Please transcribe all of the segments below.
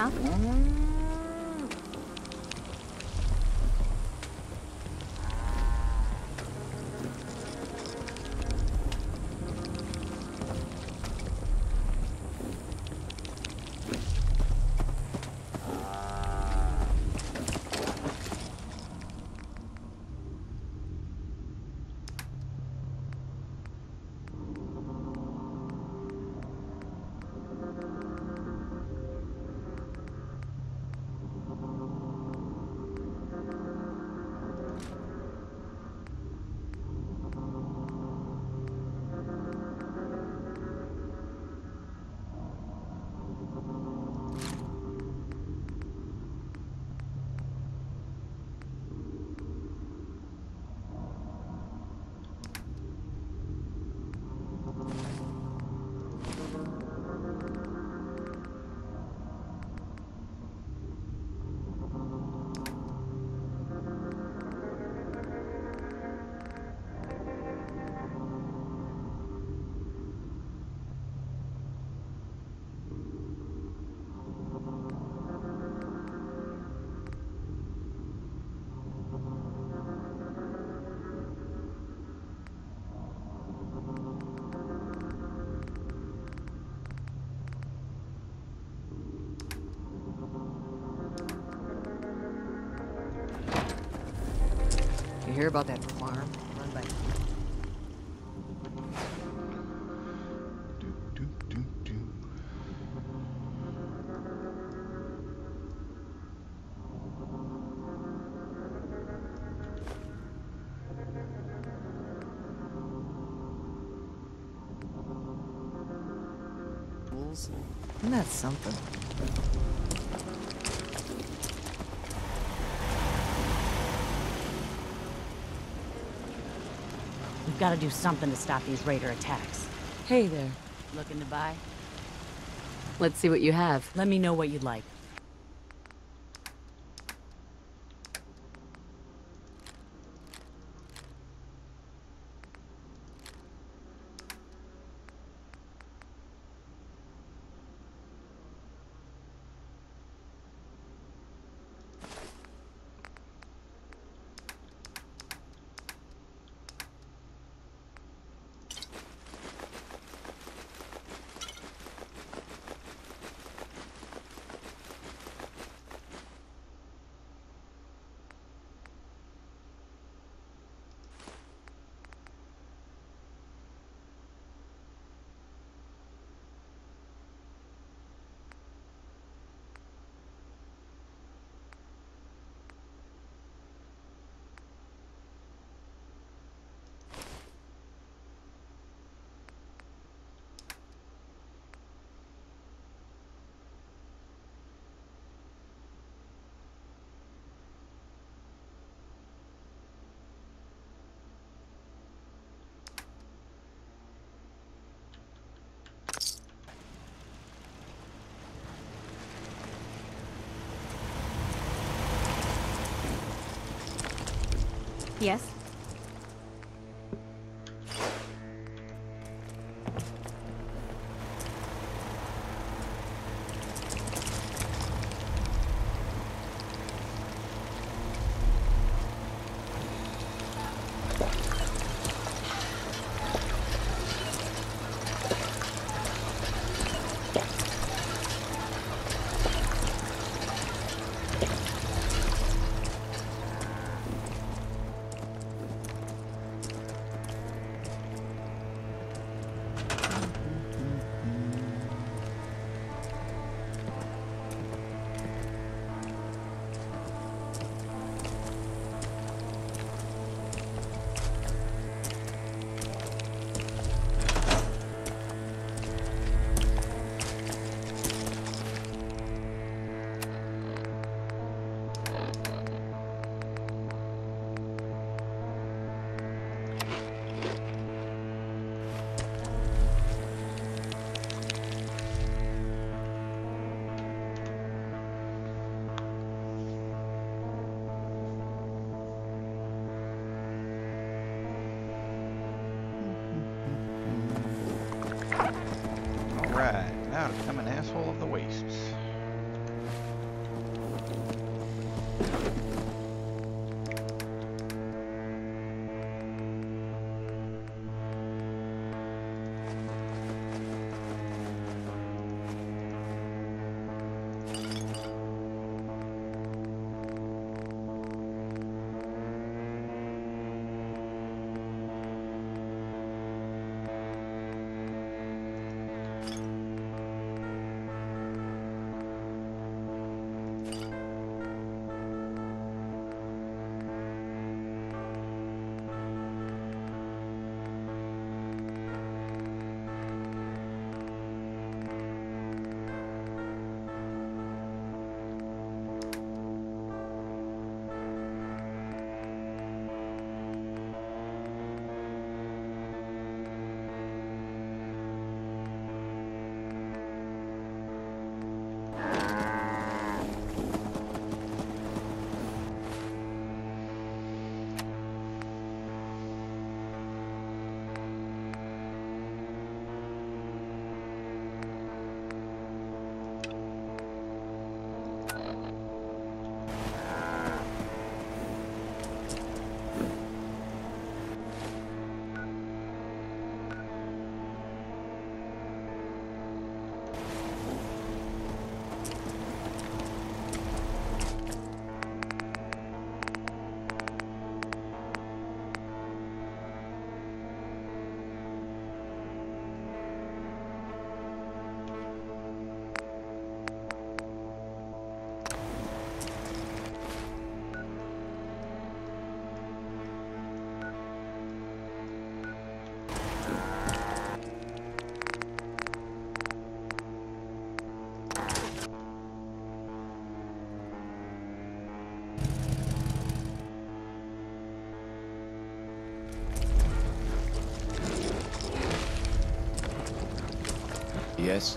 Huh? Hear about that farm run by? Isn't that something? We've got to do something to stop these raider attacks. Hey there. Looking to buy? Let's see what you have. Let me know what you'd like. Yes? Yes?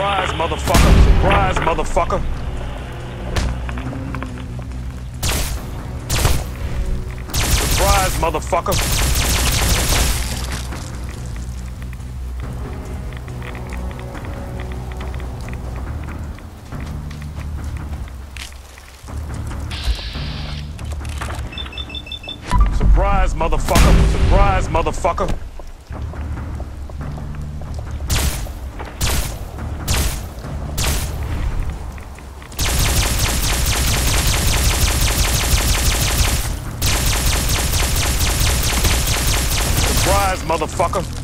Motherfucker. Surprise, motherfucker. Surprise, motherfucker. Surprise, motherfucker. Surprise, motherfucker. Nice.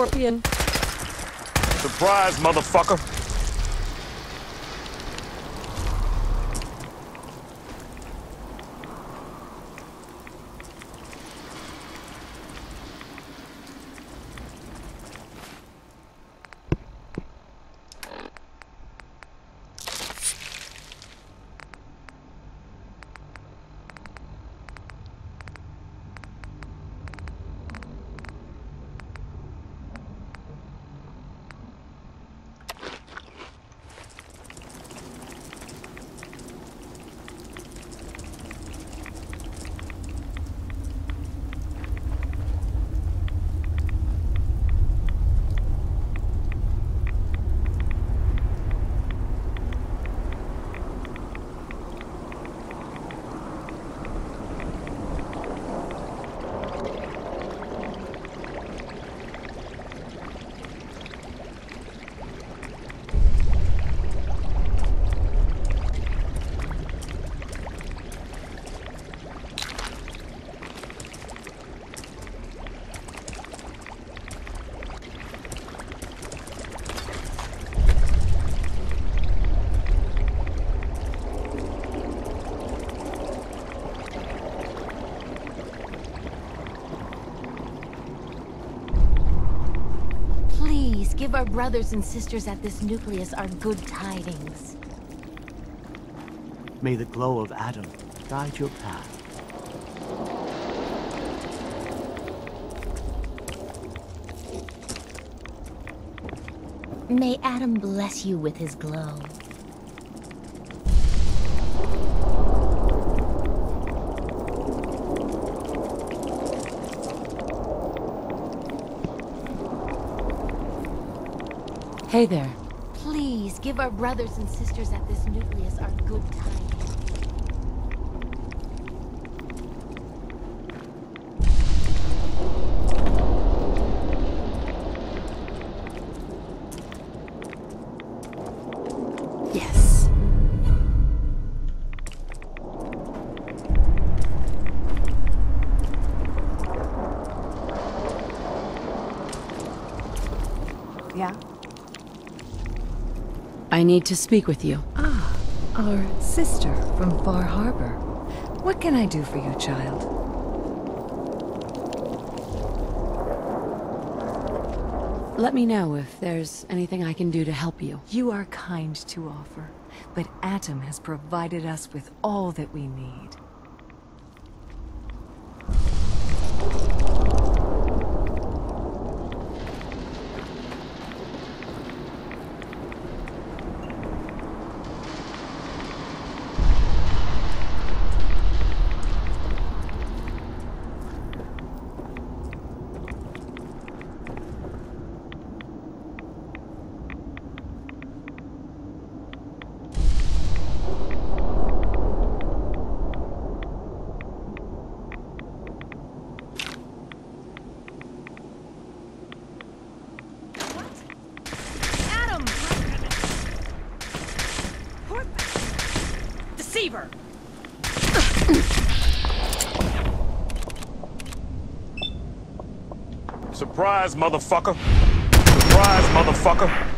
Scorpion. Surprise, motherfucker. Please give our brothers and sisters at this nucleus are good tidings. May the glow of Atom guide your path. May Atom bless you with his glow. Hey there. Please give our brothers and sisters at this nucleus our good tidings. Need to speak with you. Ah, our sister from Far Harbor. What can I do for you, child? Let me know if there's anything I can do to help you. You are kind to offer, but Atom has provided us with all that we need. Atom! Deceiver! Surprise, motherfucker. Surprise, motherfucker.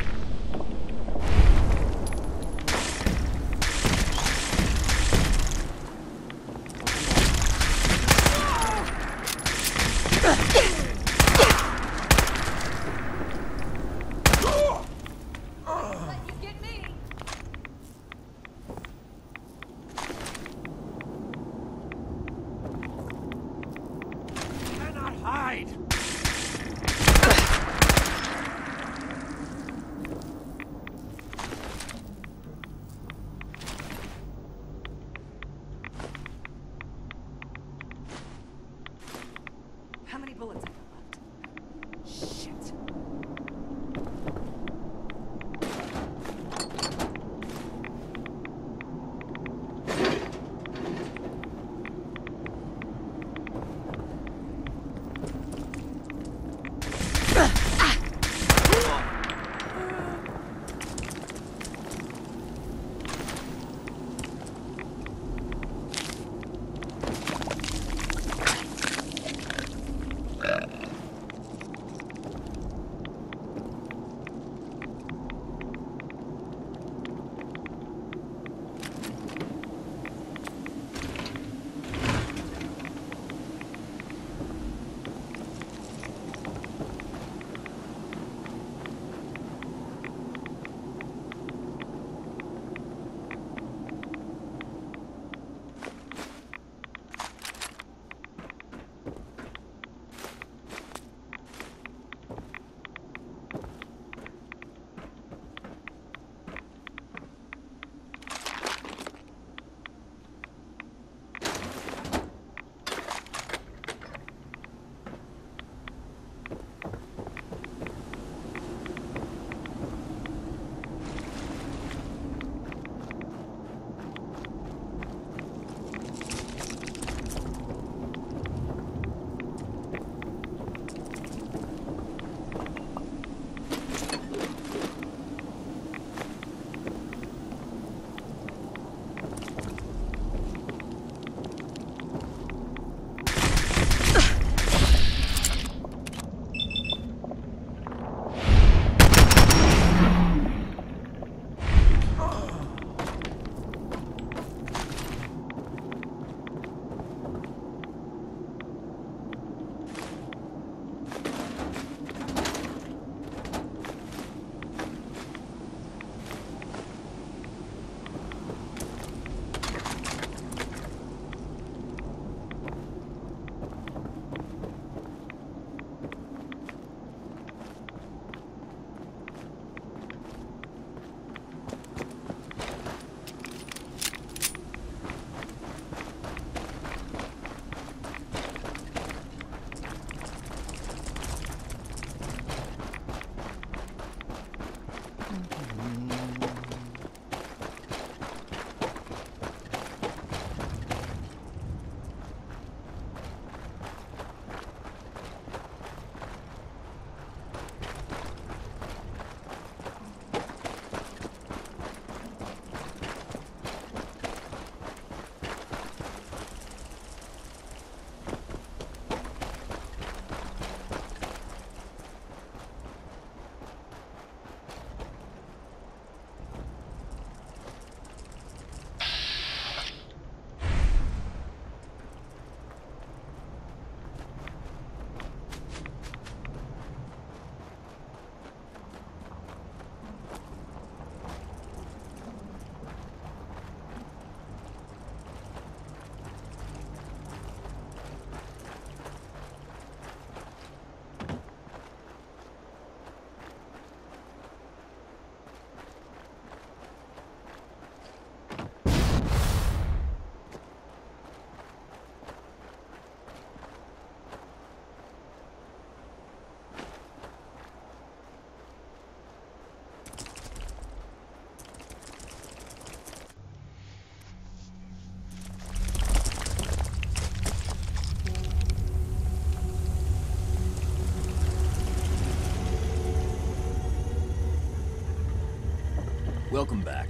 Welcome back.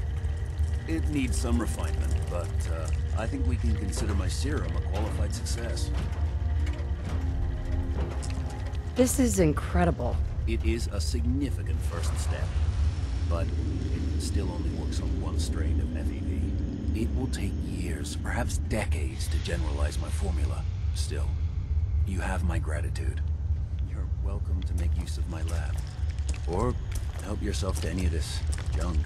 It needs some refinement, but uh, I think we can consider my serum a qualified success. This is incredible. It is a significant first step, but it still only works on one strain of FEV. It will take years, perhaps decades, to generalize my formula. Still, you have my gratitude. You're welcome to make use of my lab. Or help yourself to any of this junk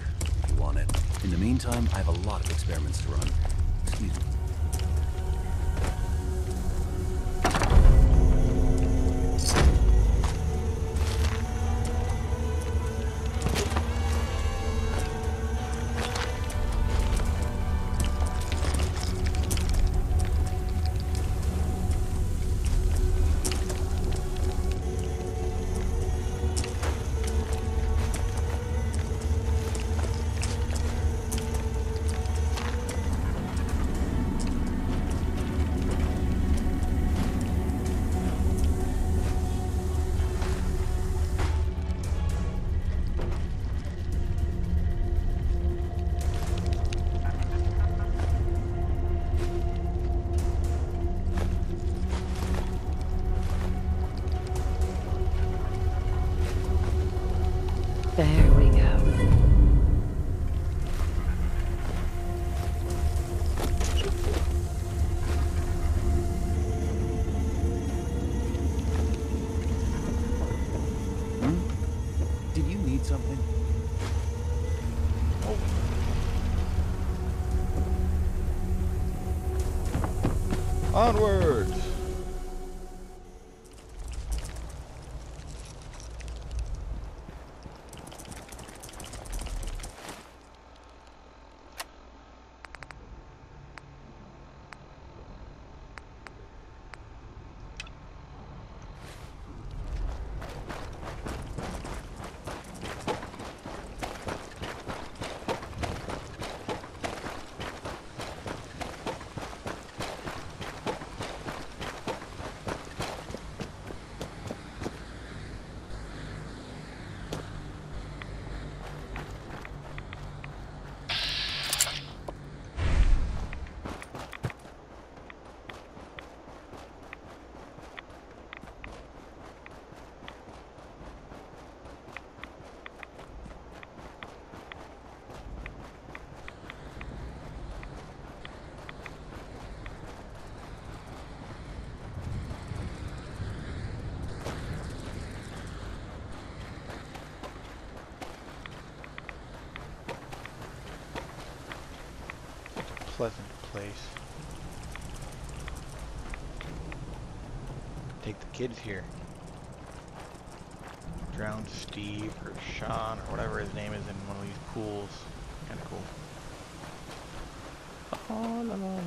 want it. In the meantime, I have a lot of experiments to run. Excuse me. Place. Take the kids here. Drown Steve or Sean or whatever his name is in one of these pools. Kinda cool. Oh, la, la, la.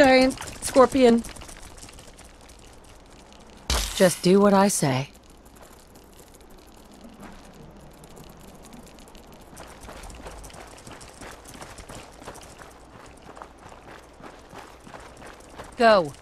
Giant scorpion. Just do what I say. Go.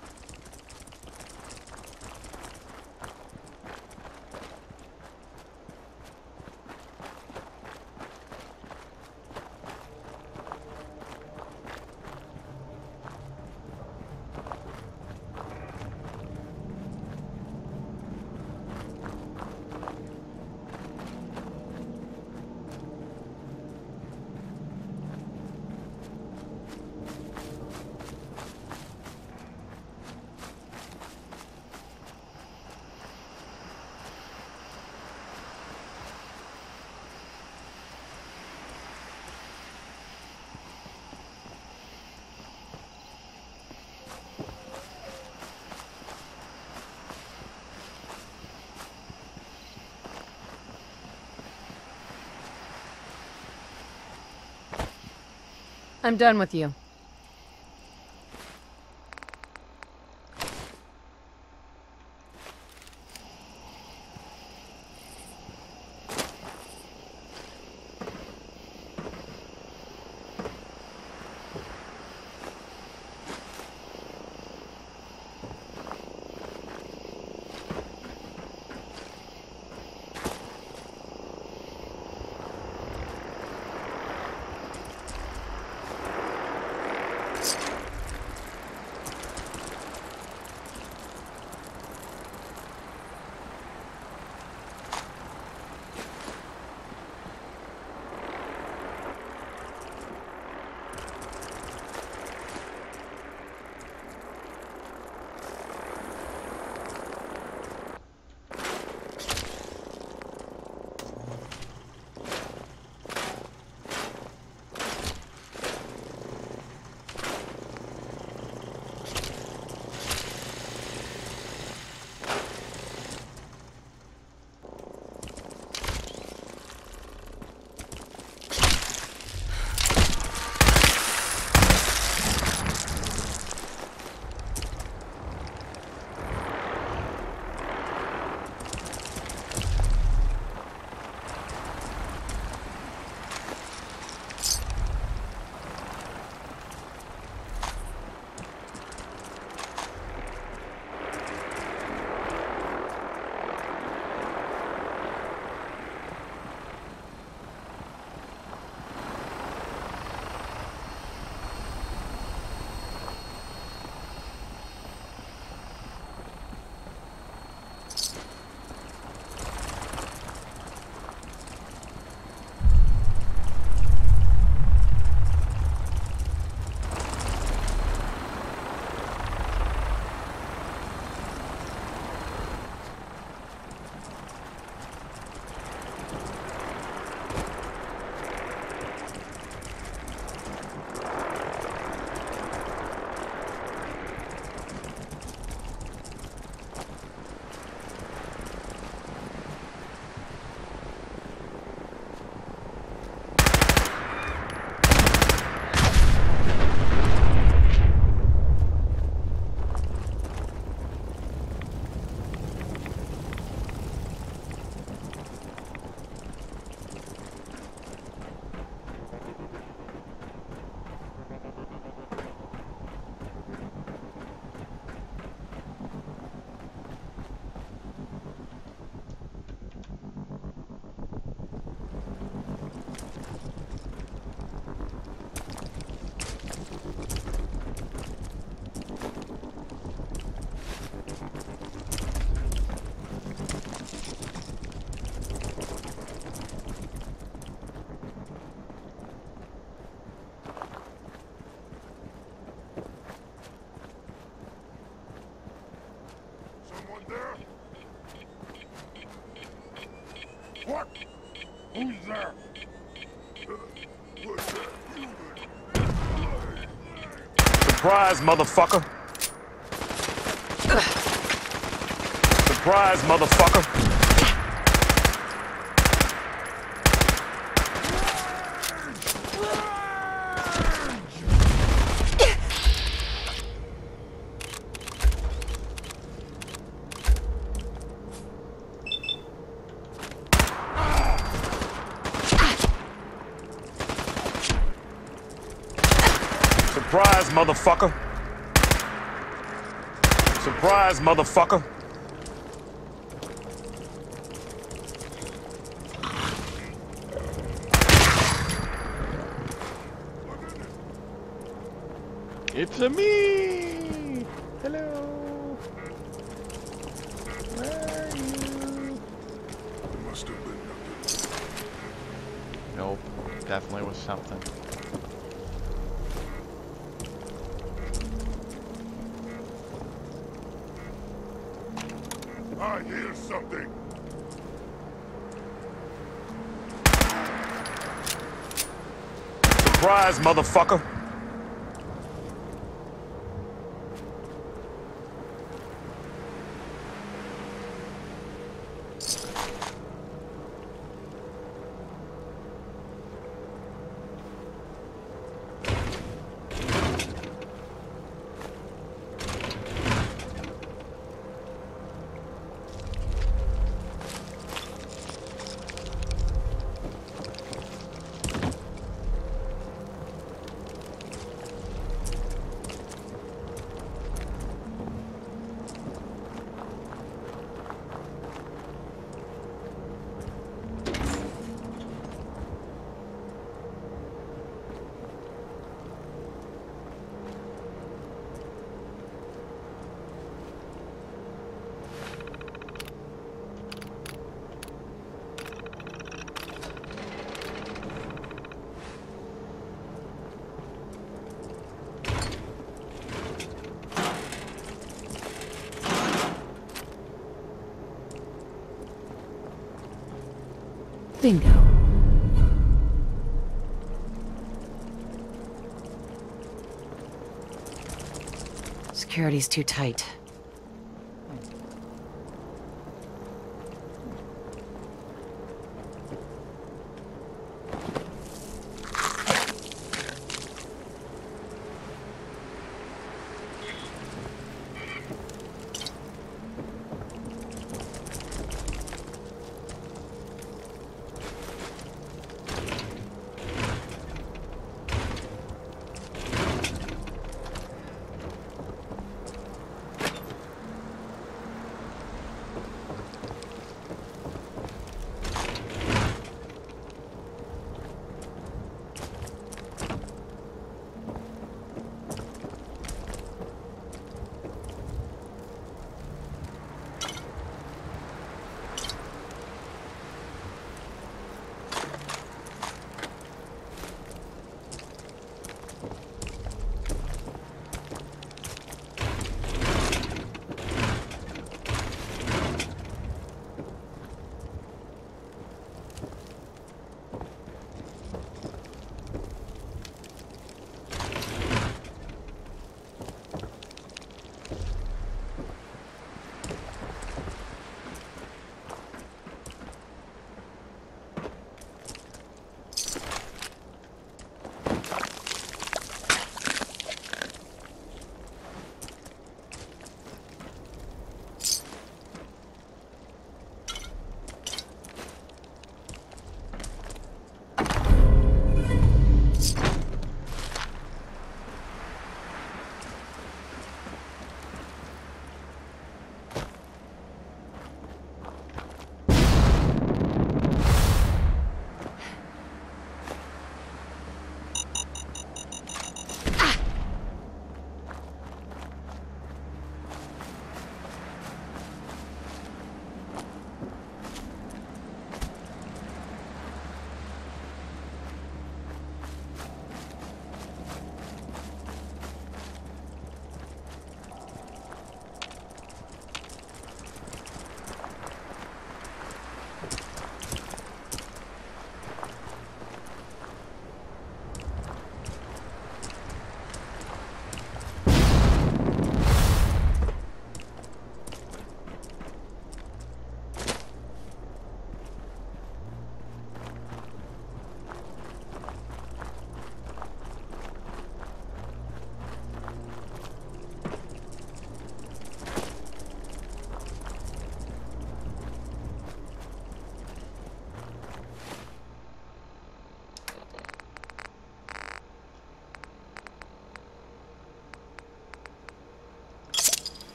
I'm done with you. Surprise, motherfucker! Surprise, motherfucker! Surprise, motherfucker! Surprise, motherfucker! It's a me! Hello! Where are you? Nope, definitely was something. I hear something. Surprise, motherfucker! Security's too tight.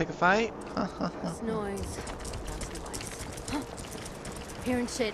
Pick a fight? This noise. That's noise. Huh. Hearing shit.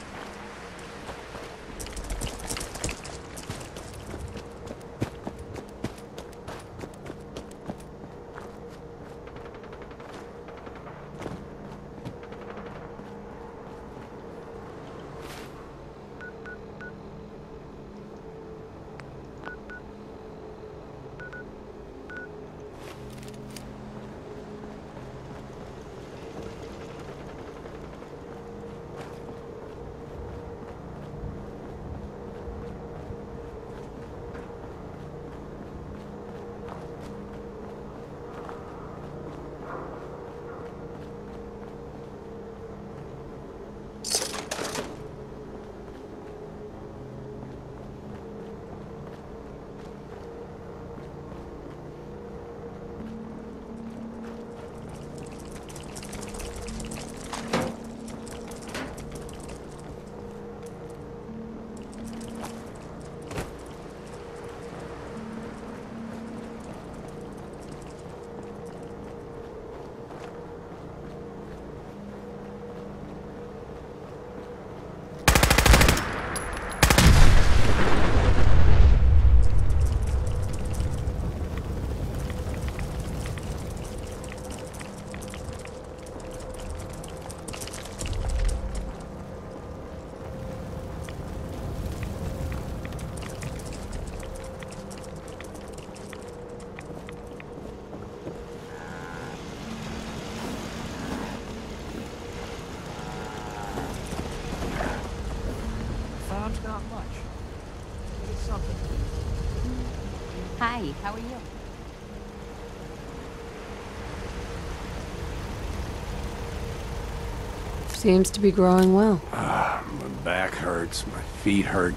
Seems to be growing well. Ah, my back hurts, my feet hurt.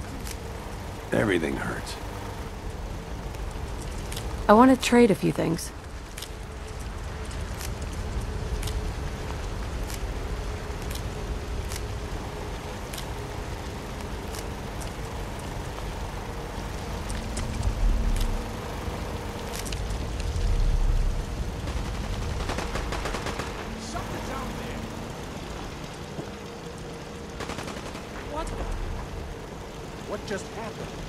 Everything hurts. I want to trade a few things. Just happened?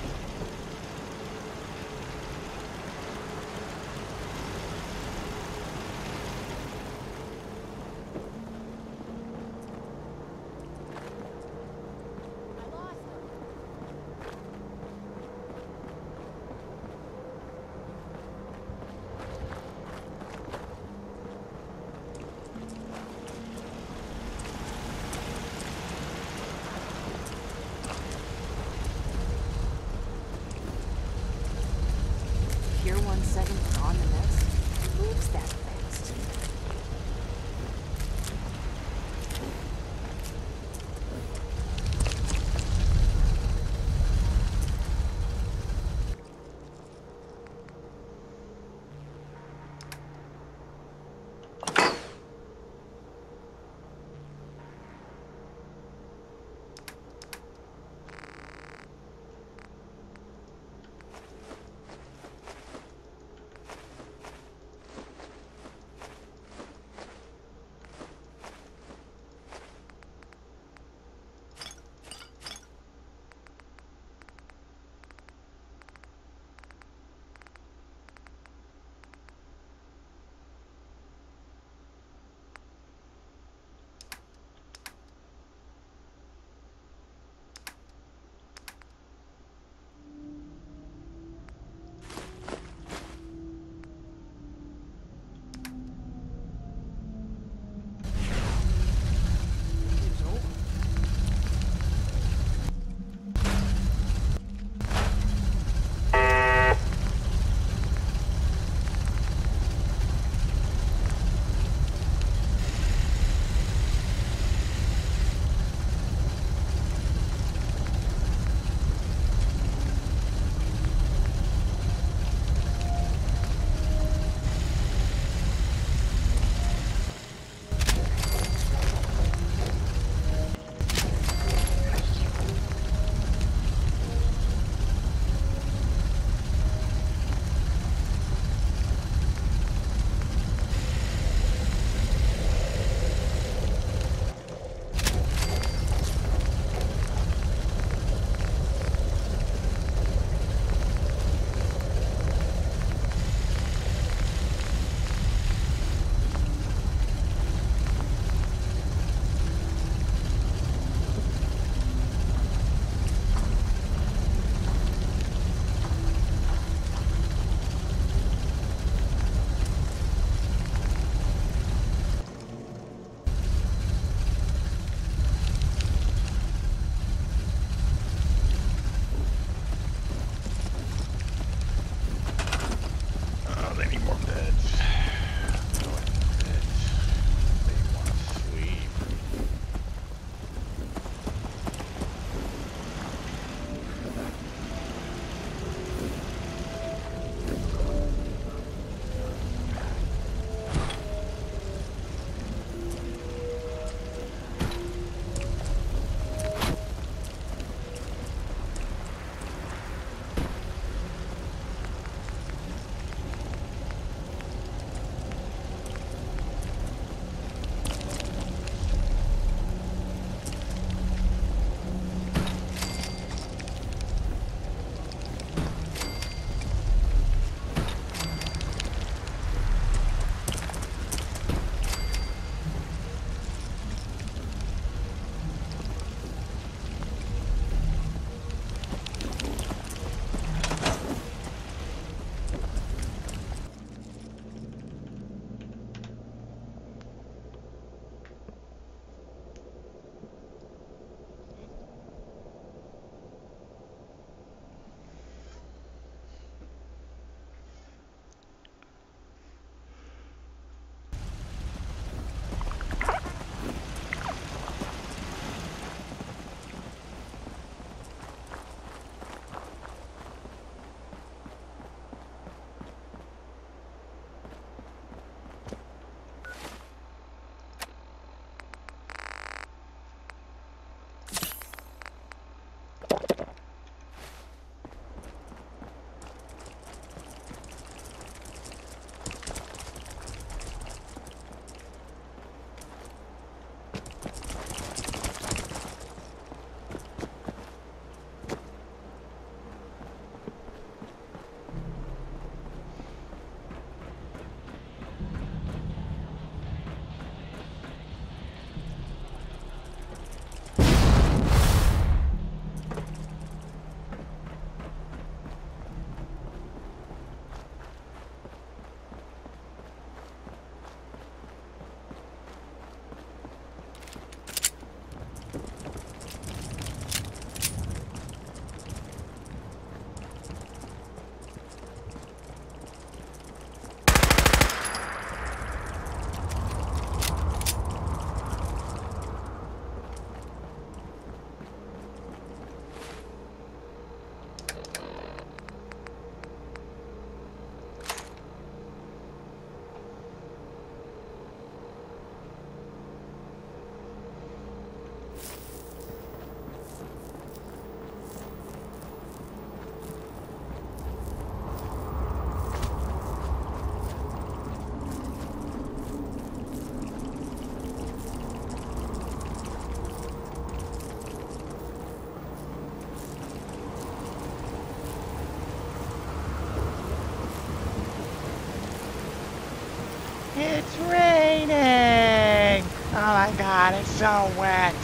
My god, it's so wet.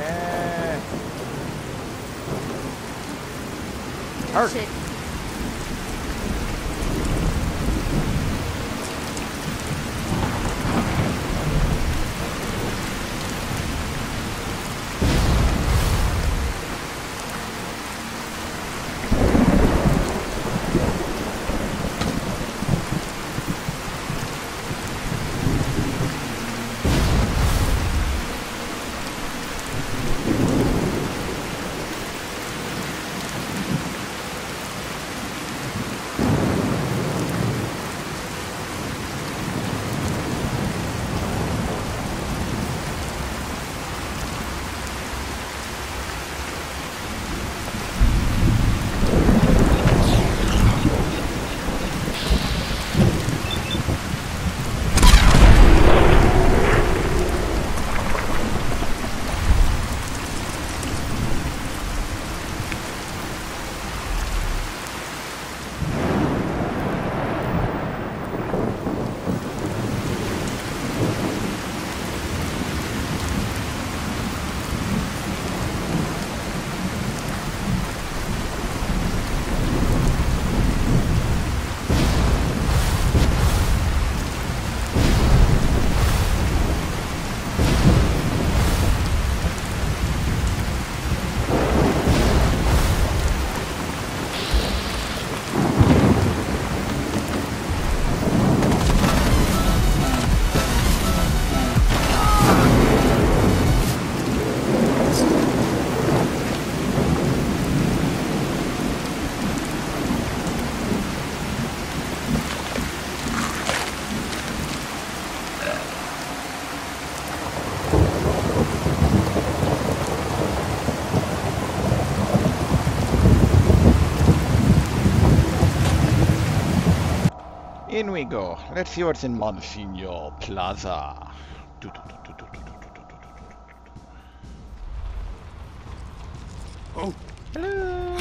Uh, In we go. Let's see what's in Monsignor Plaza. Oh, Hello.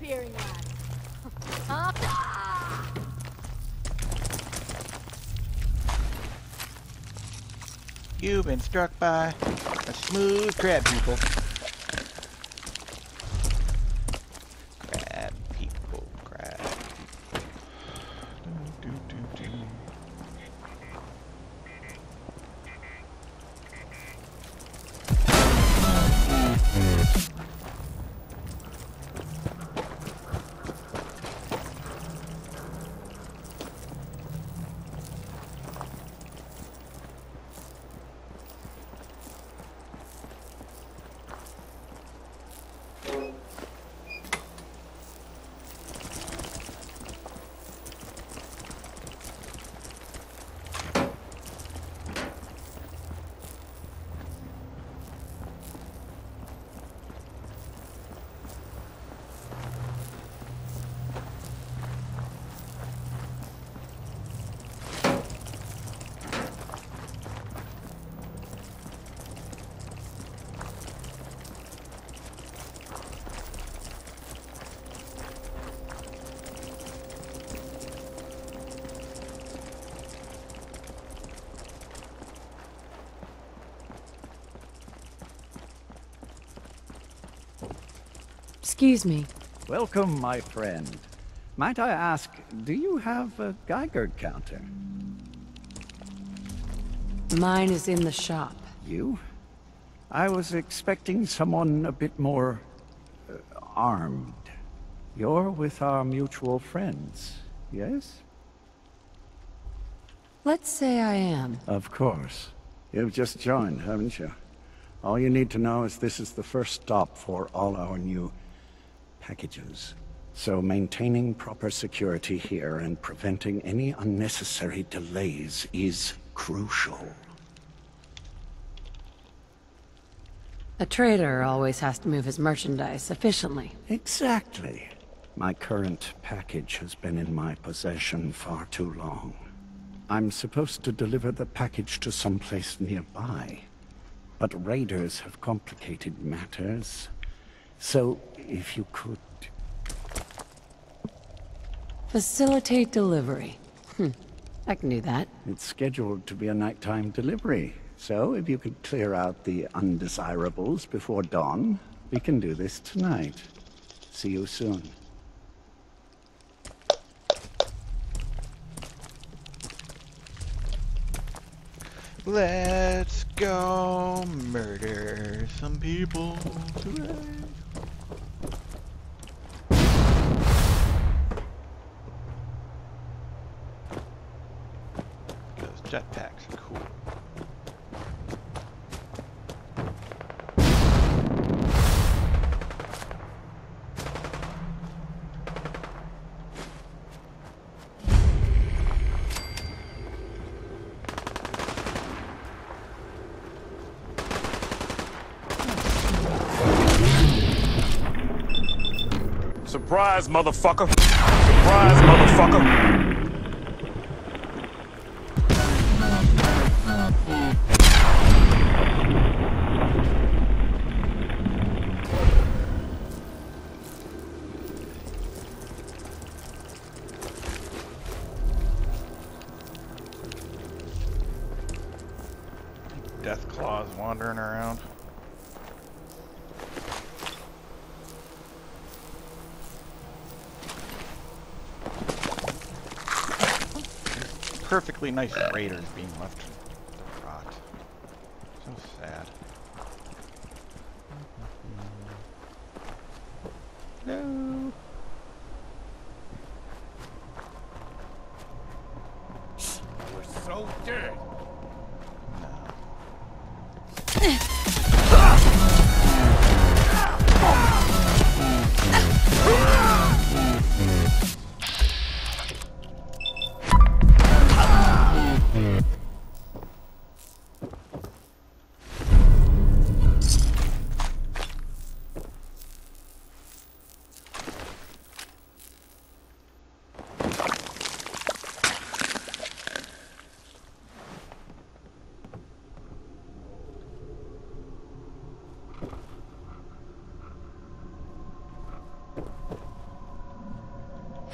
Disappearing lad. You've been struck by a smooth crab people. Crab people, crab people. Do, do, do, Excuse me. Welcome, my friend. Might I ask, do you have a Geiger counter? Mine is in the shop. You? I was expecting someone a bit more... Uh, armed. You're with our mutual friends, yes? Let's say I am. Of course. You've just joined, haven't you? All you need to know is this is the first stop for all our new packages. So maintaining proper security here and preventing any unnecessary delays is crucial. A trader always has to move his merchandise efficiently. Exactly. My current package has been in my possession far too long. I'm supposed to deliver the package to someplace nearby. But raiders have complicated matters. So, if you could... Facilitate delivery. Hmm. I can do that. It's scheduled to be a nighttime delivery. So, if you could clear out the undesirables before dawn, we can do this tonight. See you soon. Let's go murder some people today. Because jetpacks are cool. Surprise, motherfucker. Surprise, motherfucker. Perfectly nice raiders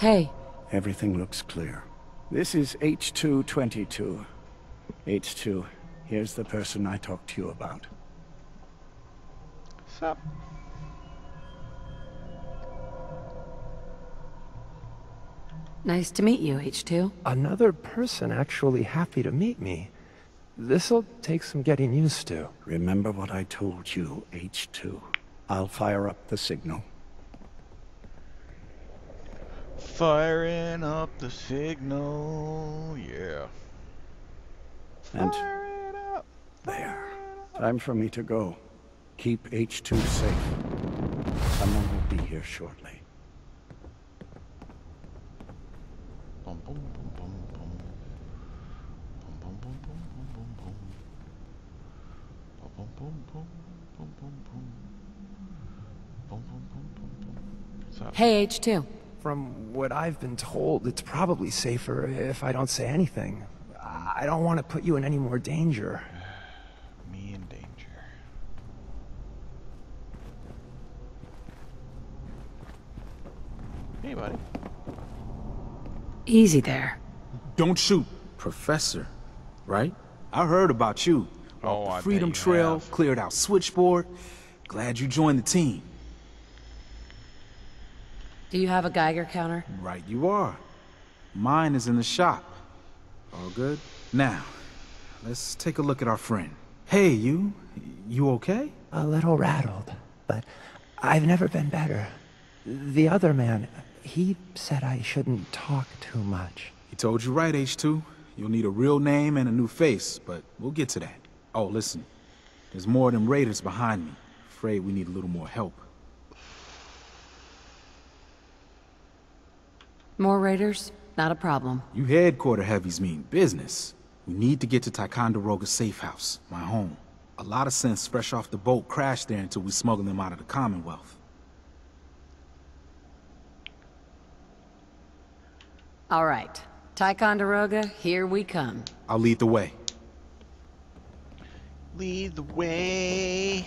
Hey, Everything looks clear. This is H222. H2, here's the person I talked to you about. Sup? nice to meet you, H2. Another person actually happy to meet me. This'll take some getting used to. Remember what I told you, H2. I'll fire up the signal. Firing up the signal, yeah. And Fire it up. there. Time for me to go. Keep H2 safe. Someone will be here shortly. Hey, H2. From what I've been told, it's probably safer if I don't say anything. I don't want to put you in any more danger. Me in danger. Hey, buddy. Easy there. Don't shoot. Professor, right? I heard about you. Oh, Off the I bet Freedom you Trail, have. cleared out Switchboard. Glad you joined the team. Do you have a Geiger counter? Right you are. Mine is in the shop. All good? Now, let's take a look at our friend. Hey, you. You okay? A little rattled, but I've never been better. The other man, he said I shouldn't talk too much. He told you right, H2. You'll need a real name and a new face, but we'll get to that. Oh, listen. There's more of them raiders behind me. Afraid we need a little more help. More raiders? Not a problem. You headquarter heavies mean business. We need to get to Ticonderoga safe house, my home. A lot of synths fresh off the boat crashed there until we smuggle them out of the Commonwealth. All right. Ticonderoga, here we come. I'll lead the way. Lead the way.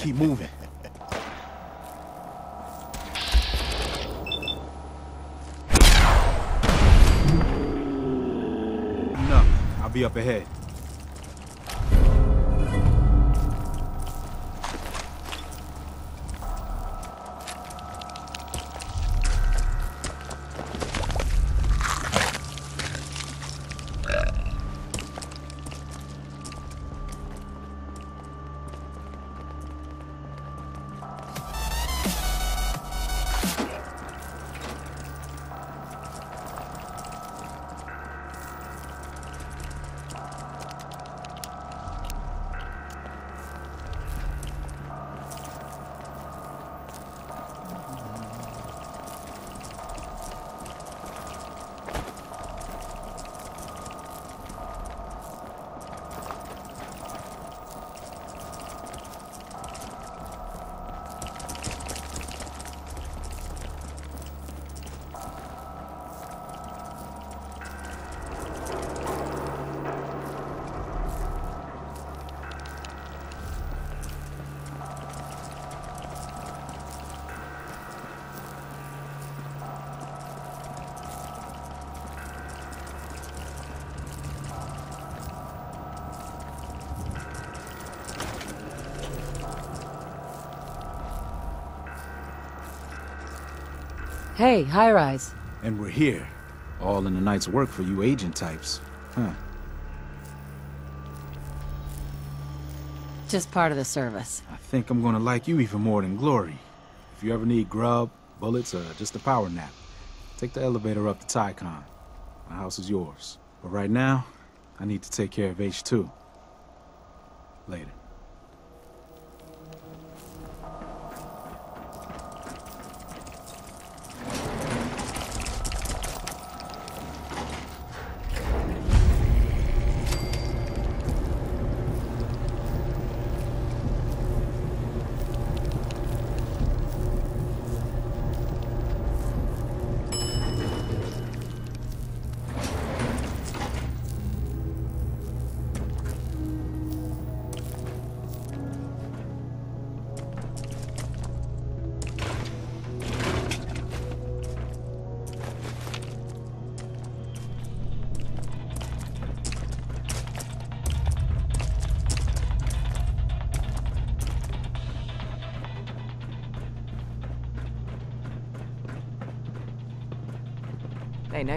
Keep moving. No, I'll be up ahead. Hey, High Rise. And we're here. All in the night's work for you agent types. Huh. Just part of the service. I think I'm gonna like you even more than Glory. If you ever need grub, bullets, or just a power nap, take the elevator up to Tycon. My house is yours. But right now, I need to take care of H2. Later.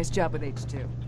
Nice job with H2.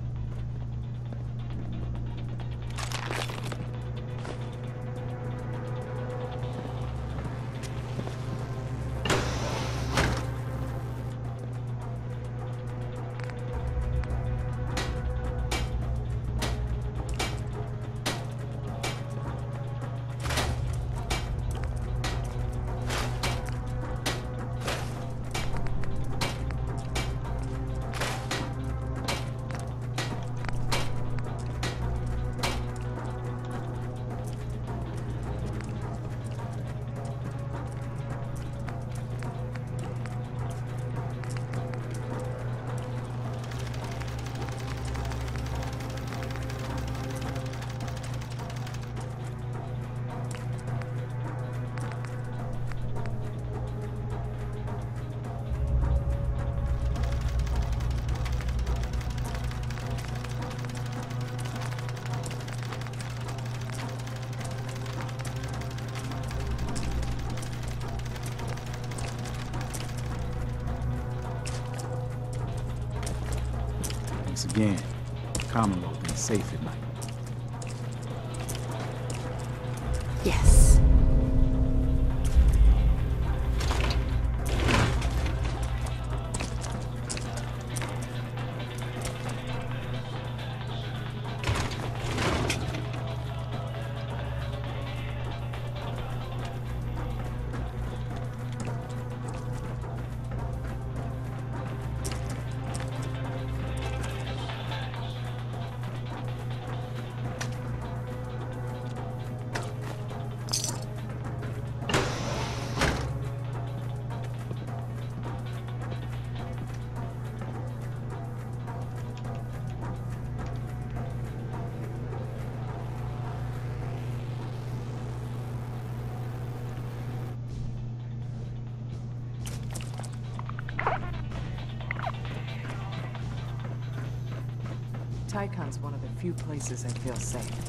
Again. Commonwealth being safe at night. Few places I feel safe.